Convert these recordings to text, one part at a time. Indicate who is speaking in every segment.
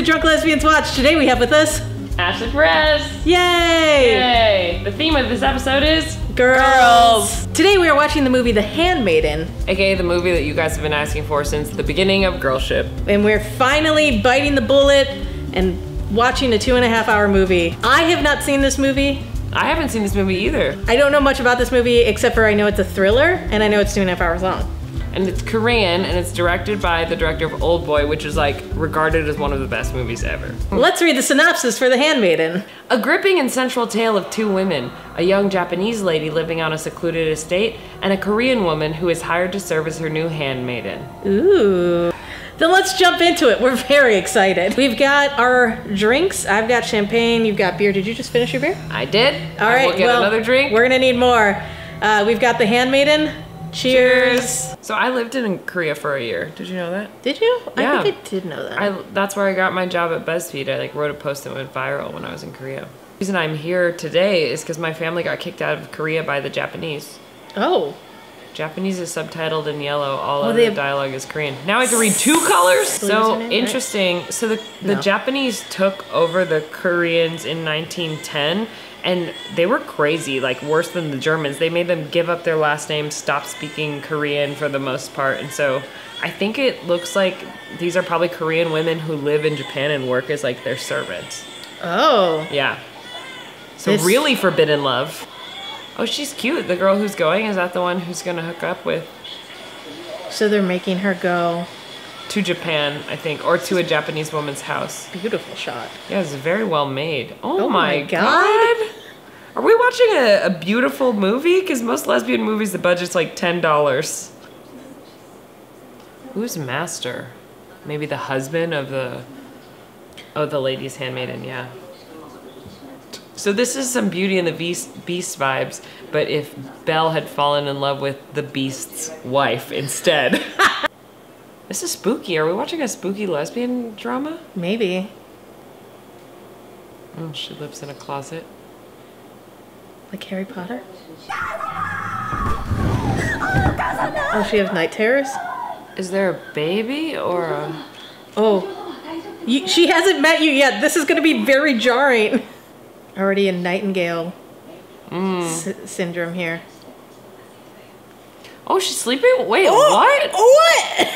Speaker 1: to Drunk Lesbians Watch. Today we have with us,
Speaker 2: Ashly Perez.
Speaker 1: yay,
Speaker 2: Yay! The theme of this episode is
Speaker 1: girls. Today we are watching the movie The Handmaiden,
Speaker 2: aka the movie that you guys have been asking for since the beginning of Girlship.
Speaker 1: and we're finally biting the bullet and watching a two and a half hour movie. I have not seen this movie.
Speaker 2: I haven't seen this movie either.
Speaker 1: I don't know much about this movie except for I know it's a thriller and I know it's two and a half hours long.
Speaker 2: And it's Korean and it's directed by the director of Old Boy, which is like regarded as one of the best movies ever.
Speaker 1: Let's read the synopsis for The Handmaiden.
Speaker 2: A gripping and central tale of two women a young Japanese lady living on a secluded estate, and a Korean woman who is hired to serve as her new handmaiden.
Speaker 1: Ooh. Then let's jump into it. We're very excited. We've got our drinks. I've got champagne. You've got beer. Did you just finish your beer?
Speaker 2: I did.
Speaker 1: All right.
Speaker 2: will get
Speaker 1: well,
Speaker 2: another drink.
Speaker 1: We're gonna need more. Uh, we've got the handmaiden. Cheers.
Speaker 2: So I lived in Korea for a year. Did you know that?
Speaker 1: Did you?
Speaker 2: Yeah.
Speaker 1: I think I did know that.
Speaker 2: I that's where I got my job at BuzzFeed. I like wrote a post that went viral when I was in Korea. The reason I'm here today is because my family got kicked out of Korea by the Japanese.
Speaker 1: oh.
Speaker 2: Japanese is subtitled in yellow. All of the
Speaker 1: have-
Speaker 2: dialogue is Korean. Now I have to read two colors. So
Speaker 1: it, right?
Speaker 2: interesting. So the the
Speaker 1: No.
Speaker 2: Japanese took over the Koreans in 1910, and they were crazy, like worse than the Germans. They made them give up their last name, stop speaking Korean for the most part, and so. I think it looks like these are probably Korean women who live in Japan and work as like their servants.
Speaker 1: Oh.
Speaker 2: Yeah. So
Speaker 1: This-
Speaker 2: really forbidden love. Oh, she's cute. The girl who's going is that the one who's gonna hook up with
Speaker 1: So they're making her go.
Speaker 2: to Japan, I think, or to a Japanese woman's house.
Speaker 1: Beautiful shot.
Speaker 2: Yeah, it's very well made. Oh,
Speaker 1: Oh
Speaker 2: my
Speaker 1: my
Speaker 2: god.
Speaker 1: God.
Speaker 2: Are we watching a, a beautiful movie? Because most lesbian movies, the budget's like ten dollars. Who's master? Maybe the husband of the oh the lady's handmaiden. Yeah. So this is some Beauty and the Beast Beast vibes, but if Belle had fallen in love with the Beast's wife instead. this is spooky. Are we watching a spooky lesbian drama?
Speaker 1: Maybe.
Speaker 2: Oh, she lives in a closet.
Speaker 1: Like Harry Potter? Oh, she has night terrors?
Speaker 2: Is there a baby or a...
Speaker 1: Oh. You, she hasn't met you yet. This is going to be very jarring. Already in nightingale mm. sy- syndrome here.
Speaker 2: Oh, she's sleeping? Wait, oh, what?
Speaker 1: What?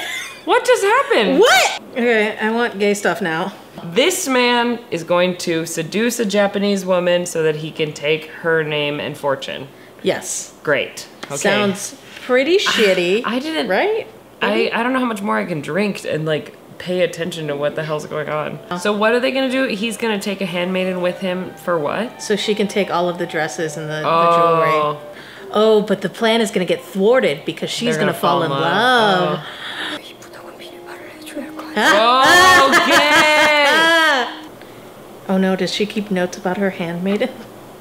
Speaker 2: What just happened?
Speaker 1: What? Okay, I want gay stuff now.
Speaker 2: This man is going to seduce a Japanese woman so that he can take her name and fortune.
Speaker 1: Yes.
Speaker 2: Great. Okay.
Speaker 1: Sounds pretty shitty.
Speaker 2: I didn't...
Speaker 1: right?
Speaker 2: I, I don't know how much more I can drink and like pay attention to what the hell's going on. So what are they gonna do? He's gonna take a handmaiden with him for what?
Speaker 1: So she can take all of the dresses and the, the
Speaker 2: Oh.
Speaker 1: jewelry. Oh, but the plan is going to get thwarted because she's
Speaker 2: They're
Speaker 1: going to fall in love.
Speaker 2: Oh. okay.
Speaker 1: Ah! Oh no, does she keep notes about her handmaiden?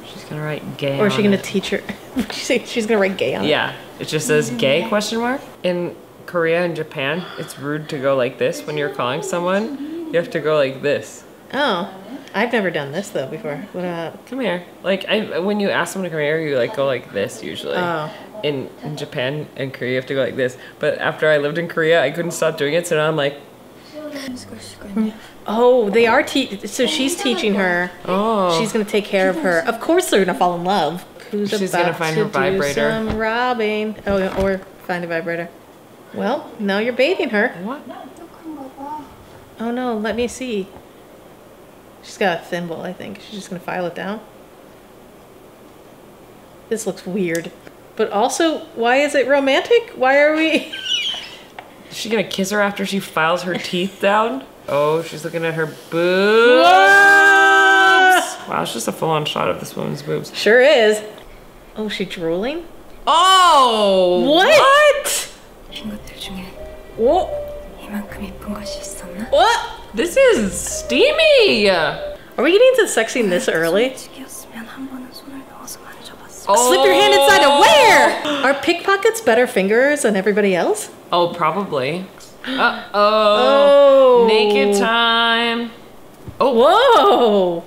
Speaker 2: She's gonna write gay.
Speaker 1: Or is she
Speaker 2: on
Speaker 1: going
Speaker 2: it.
Speaker 1: to teach her? She's going to write gay on it?
Speaker 2: Yeah, it just says gay question mark. In Korea and Japan, it's rude to go like this when you're calling someone. You have to go like this.
Speaker 1: Oh, I've never done this though before. What about?
Speaker 2: Come here. Like I, when you ask someone to come here, you like go like this usually.
Speaker 1: Oh.
Speaker 2: In, in Japan and Korea, you have to go like this. But after I lived in Korea, I couldn't stop doing it. So now I'm like,
Speaker 1: Oh, they are te- so she's teaching her.
Speaker 2: oh.
Speaker 1: She's going to take care of her. Of course, they're going to fall in love. Who's
Speaker 2: She's gonna
Speaker 1: about
Speaker 2: find
Speaker 1: to
Speaker 2: her vibrator.
Speaker 1: Do some robbing. Oh, or find a vibrator. Well, now you're bathing her.
Speaker 2: What?
Speaker 1: Oh no, let me see. She's got a thimble, I think. She's just gonna file it down. This looks weird. But also, why is it romantic? Why are we...
Speaker 2: is she gonna kiss her after she files her teeth down? Oh, she's looking at her boobs. Whoa! Wow, it's just a full-on shot of this woman's boobs.
Speaker 1: Sure is. Oh, she drooling?
Speaker 2: Oh!
Speaker 1: What?
Speaker 3: What? 중에
Speaker 1: What?
Speaker 3: 이만큼 예쁜 것이 있었나?
Speaker 1: What?
Speaker 2: This is steamy!
Speaker 1: Are we getting into sexing this early?
Speaker 3: 솔직이었으면 한 번은 손을 넣어서 만져봤어.
Speaker 2: Oh.
Speaker 1: Slip your hand inside of where? Are pickpockets better fingers than everybody else?
Speaker 2: Oh, probably. Uh oh.
Speaker 1: Oh.
Speaker 2: Naked time.
Speaker 1: Whoa!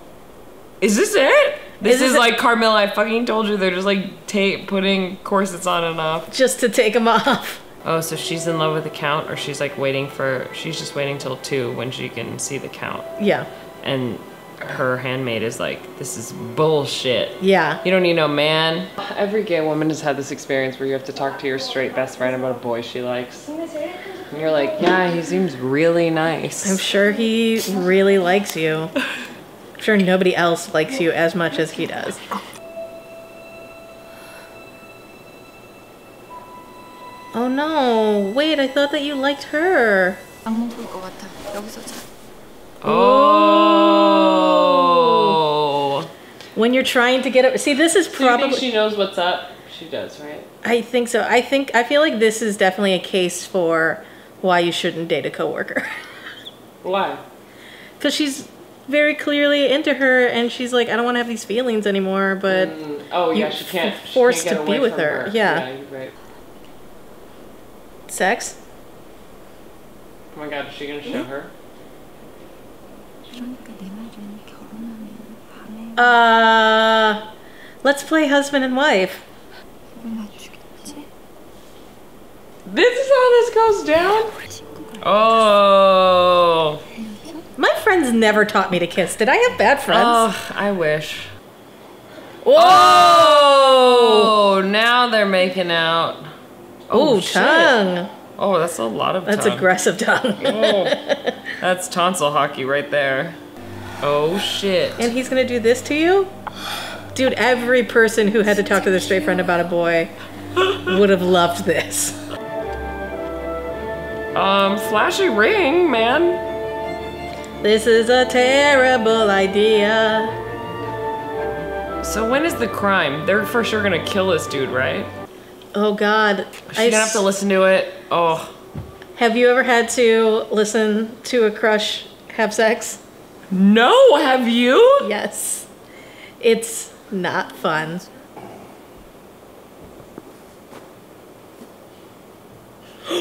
Speaker 2: Is this it? This
Speaker 1: Is
Speaker 2: is,
Speaker 1: this it?
Speaker 2: like Carmilla. I fucking told you they're just like tape putting corsets on and off.
Speaker 1: Just to take them off.
Speaker 2: Oh, so she's in love with the count, or she's like waiting for. She's just waiting till two when she can see the count,
Speaker 1: Yeah.
Speaker 2: and her handmaid is like, "This is bullshit."
Speaker 1: Yeah.
Speaker 2: You don't need no man. Every gay woman has had this experience where you have to talk to your straight best friend about a boy she likes. And you're like, yeah, he seems really nice.
Speaker 1: I'm sure he really likes you. I'm sure nobody else likes you as much as he does. Oh no, wait, I thought that you liked her.
Speaker 3: 악몽 꿀 것 같아. 여기서 자.
Speaker 2: oh.
Speaker 1: When you're trying to get up, see, this is
Speaker 2: Do you think
Speaker 1: probably.
Speaker 2: she knows what's up? She does, right?
Speaker 1: I think so. I think I feel like this is definitely a case for why you shouldn't date a coworker.
Speaker 2: Why?
Speaker 1: Because she's very clearly into her, and she's like, I don't want to have these feelings anymore. But
Speaker 2: Mm, oh yeah,
Speaker 1: you
Speaker 2: she can't.
Speaker 1: f-
Speaker 2: she
Speaker 1: forced
Speaker 2: can't
Speaker 1: to
Speaker 2: get
Speaker 1: be
Speaker 2: away
Speaker 1: with
Speaker 2: from
Speaker 1: her. Yeah.
Speaker 2: you're right.
Speaker 1: Sex?
Speaker 2: Oh my god, is she gonna show her?
Speaker 1: Uh, let's play husband and wife.
Speaker 2: This is how this goes down? Oh.
Speaker 1: My friends never taught me to kiss. Did I have bad friends?
Speaker 2: Oh, I wish.
Speaker 1: Whoa!
Speaker 2: Oh, now they're making out.
Speaker 1: Oh,
Speaker 2: shit.
Speaker 1: tongue.
Speaker 2: Oh, that's a lot of
Speaker 1: That's
Speaker 2: tongue.
Speaker 1: aggressive tongue.
Speaker 2: Oh, that's tonsil hockey right there. Oh shit.
Speaker 1: and he's gonna do this to you? Dude, every person who had to talk to their straight friend about a boy would have loved this.
Speaker 2: Um, flashy ring, man.
Speaker 1: This is a terrible idea.
Speaker 2: So when is the crime? They're for sure gonna kill this dude, right?
Speaker 1: Oh God.
Speaker 2: She's
Speaker 1: I
Speaker 2: gonna have to listen to it. Oh,
Speaker 1: Have you ever had to listen to a crush have sex?
Speaker 2: no, have you?
Speaker 1: Yes. It's not fun.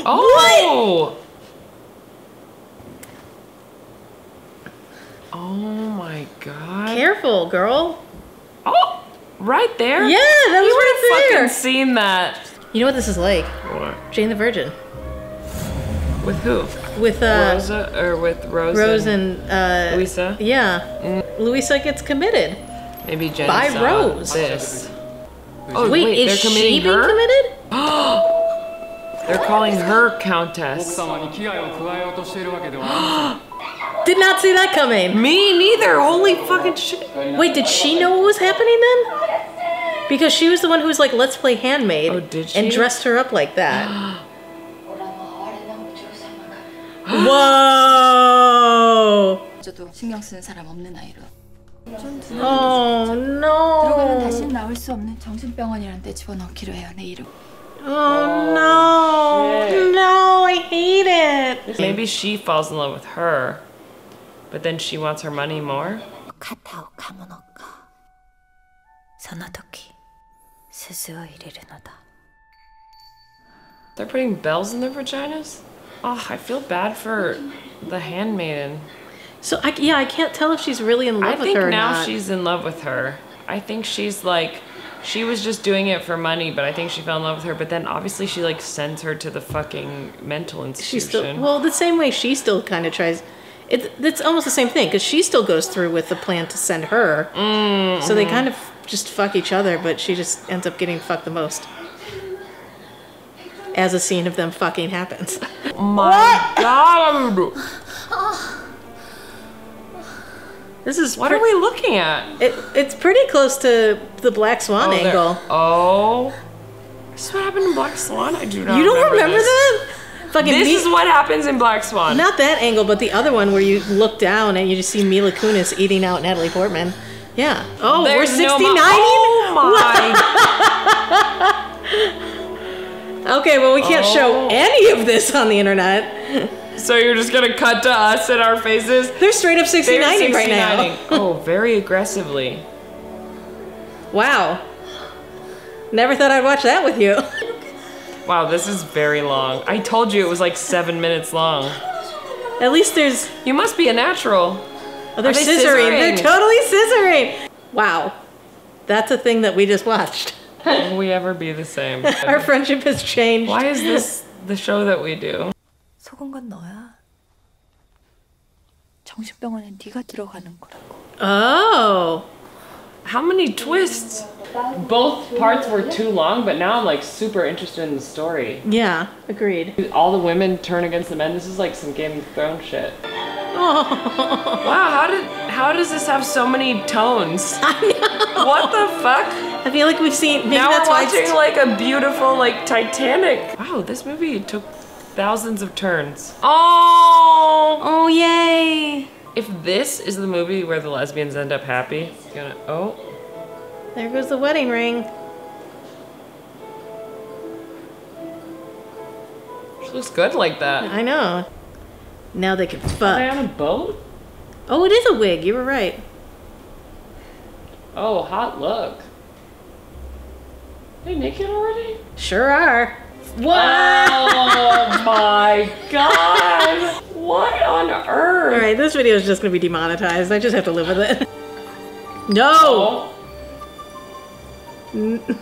Speaker 2: Oh. Oh my god.
Speaker 1: Careful, girl.
Speaker 2: Oh, right there.
Speaker 1: Yeah, that was
Speaker 2: you would have
Speaker 1: right there.
Speaker 2: fucking seen that.
Speaker 1: You know what this is like?
Speaker 2: What?
Speaker 1: Jane the Virgin.
Speaker 2: With who?
Speaker 1: With uh,
Speaker 2: Rosa or with Rose?
Speaker 1: Rose and, and uh,
Speaker 2: Luisa.
Speaker 1: Yeah, mm. Luisa gets committed.
Speaker 2: Maybe Jane.
Speaker 1: by Rose.
Speaker 2: This. Oh
Speaker 1: wait,
Speaker 2: wait
Speaker 1: is she being
Speaker 2: committed?
Speaker 1: committed?
Speaker 2: they're calling her countess.
Speaker 1: did not see that coming.
Speaker 2: Me neither. Holy fucking shit.
Speaker 1: Wait, did she know what was happening then? Because she was the one who was like, let's play handmaid.
Speaker 2: Oh, did she?
Speaker 1: And dressed her up like that. Whoa! Oh,
Speaker 3: oh
Speaker 1: no! Oh no!
Speaker 2: Shit.
Speaker 1: No, I hate it.
Speaker 2: Maybe she falls in love with her, but then she wants her money more.
Speaker 3: 鈴を入れるのだ。
Speaker 2: They're putting bells in their vaginas? Oh, I feel bad for the handmaiden.
Speaker 1: So I, yeah, I can't tell if she's really in love
Speaker 2: I
Speaker 1: with
Speaker 2: think
Speaker 1: her or
Speaker 2: now
Speaker 1: not.
Speaker 2: she's in love with her. I think she's like, she was just doing it for money, but I think she fell in love with her. But then obviously she like sends her to the fucking mental institution.
Speaker 1: She's still well, the same way she still kind of tries. It, it's almost the same thing because she still goes through with the plan to send her. So they kind of just fuck each other, but she just ends up getting fucked the most. As a scene of them fucking happens.
Speaker 2: My God!
Speaker 1: This is
Speaker 2: What are we looking at?
Speaker 1: It, it's pretty close to the Black Swan
Speaker 2: Oh,
Speaker 1: angle.
Speaker 2: Oh. This is what happened in Black Swan? I do not
Speaker 1: You don't remember,
Speaker 2: this.
Speaker 1: that? Fucking
Speaker 2: This
Speaker 1: me-
Speaker 2: is what happens in Black Swan.
Speaker 1: Not that angle, but the other one where you look down and you just see Mila Kunis eating out Natalie Portman. Yeah. Oh, we're 69
Speaker 2: no Oh my!
Speaker 1: Okay, well, we can't show
Speaker 2: Oh.
Speaker 1: any of this on the internet.
Speaker 2: so you're just gonna cut to us and our faces?
Speaker 1: They're straight up
Speaker 2: They're
Speaker 1: 69 right now.
Speaker 2: 69ing. oh, very aggressively.
Speaker 1: Wow. Never thought I'd watch that with you.
Speaker 2: Wow, this is very long. I told you it was like seven minutes long.
Speaker 1: At least there's.
Speaker 2: You must be a natural.
Speaker 1: Oh, they're
Speaker 2: Are they
Speaker 1: scissoring. They're
Speaker 2: scissoring?
Speaker 1: totally scissoring. Wow. That's a thing that we just watched.
Speaker 2: Will we ever be the same?
Speaker 1: Our friendship has changed.
Speaker 2: Why is this the show that we do.
Speaker 3: 속은 건 너야. 정신병원에 네가 들어가는 거라고.
Speaker 1: Oh.
Speaker 2: How many twists? Both parts were too long, but now I'm like super interested in the story.
Speaker 1: Yeah, agreed.
Speaker 2: All the women turn against the men. This is like some Game of Thrones shit.
Speaker 1: Oh.
Speaker 2: Wow, how did how does this have so many tones? What the fuck?
Speaker 1: I feel like we've seen. Maybe
Speaker 2: now
Speaker 1: that's
Speaker 2: we're watching like a beautiful like Titanic. Wow, this movie took thousands of turns. Oh,
Speaker 1: Oh yay!
Speaker 2: if this is the movie where the lesbians end up happy, gonna oh.
Speaker 1: There goes the wedding ring.
Speaker 2: She looks good like that.
Speaker 1: I know. Now they can fuck.
Speaker 2: Are they on a boat?
Speaker 1: Oh, it is a wig. You were right.
Speaker 2: Oh, hot look. They naked already?
Speaker 1: Sure are. What?
Speaker 2: Oh my god! What on earth?
Speaker 1: Alright, this video is just gonna be demonetized. I just have to live with it. No.
Speaker 2: Oh,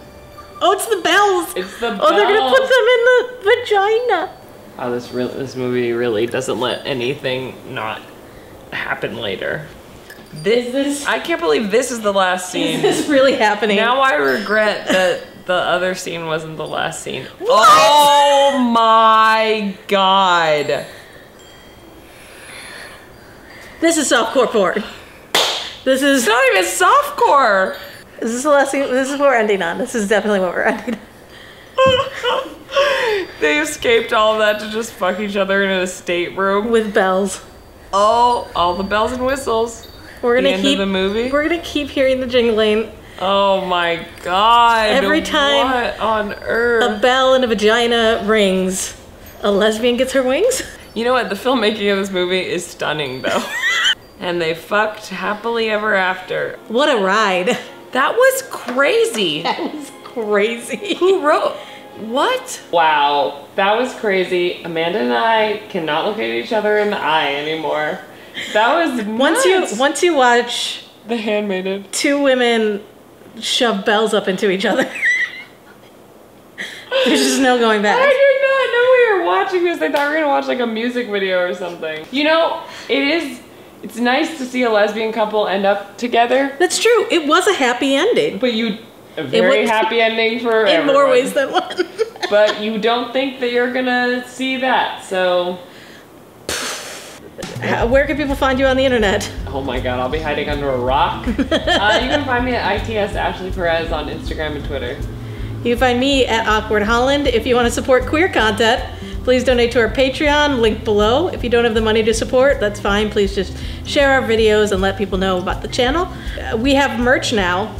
Speaker 1: Oh, it's the bells.
Speaker 2: it's the
Speaker 1: Oh, they're gonna put them in the vagina.
Speaker 2: Oh, this really, this movie really doesn't let anything not happen later. This,
Speaker 1: this-
Speaker 2: I can't believe this is the last scene.
Speaker 1: This is this really happening?
Speaker 2: Now I regret that the other scene wasn't the last scene. Oh my god.
Speaker 1: This is softcore porn. This is.
Speaker 2: It's not even softcore.
Speaker 1: Is this the last scene? This is what we're ending on. This is definitely what we're ending. on.
Speaker 2: they escaped all of that to just fuck each other in a stateroom.
Speaker 1: With bells.
Speaker 2: Oh, all the bells and whistles.
Speaker 1: We're gonna keep.
Speaker 2: the movie.
Speaker 1: We're gonna keep hearing the jingling.
Speaker 2: Oh my god.
Speaker 1: Every time
Speaker 2: What on earth A
Speaker 1: bell and a vagina rings. A lesbian gets her wings.
Speaker 2: You know what? The filmmaking of this movie is stunning though. and they fucked happily ever after.
Speaker 1: What a ride.
Speaker 2: That was crazy.
Speaker 1: That was crazy.
Speaker 2: Who wrote? What? Wow, that was crazy. Amanda and I cannot look at each other in the eye anymore. That was
Speaker 1: Once
Speaker 2: nuts.
Speaker 1: you once you watch
Speaker 2: The Handmaiden.
Speaker 1: two women shove bells up into each other, there's just no going back.
Speaker 2: I did not know we were watching this. I thought we were gonna watch like a music video or something. You know, it is. It's nice to see a lesbian couple end up together,
Speaker 1: That's true. It was a happy ending
Speaker 2: but you a very happy ending for
Speaker 1: in more ways than one.
Speaker 2: But you don't think that you're gonna see that, so
Speaker 1: Where can people find you on the internet?
Speaker 2: oh my god, I'll be hiding under a rock. uh, you can find me at ITS Ashly Perez on Instagram and Twitter.
Speaker 1: You can find me at Awkward Holland. If you want to support queer content, please donate to our Patreon, link below. If you don't have the money to support, that's fine. Please just share our videos and let people know about the channel. Uh, we have merch now,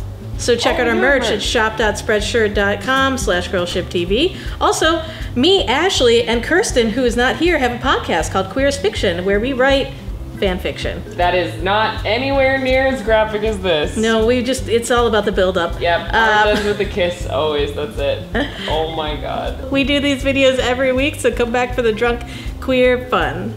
Speaker 1: so check out our merch,
Speaker 2: merch.
Speaker 1: at shop.spreadshirt.com slash girlshiptv. Also, me, Ashley, and Kirsten, who is not here, have a podcast called Queer as Fiction, where we write fan fiction.
Speaker 2: That is not anywhere near as graphic as this.
Speaker 1: No, we just, it's all about the build up.
Speaker 2: Yep,
Speaker 1: Um,
Speaker 2: with a kiss always. That's it. Oh my god.
Speaker 1: We do these videos every week, so come back for the drunk queer fun.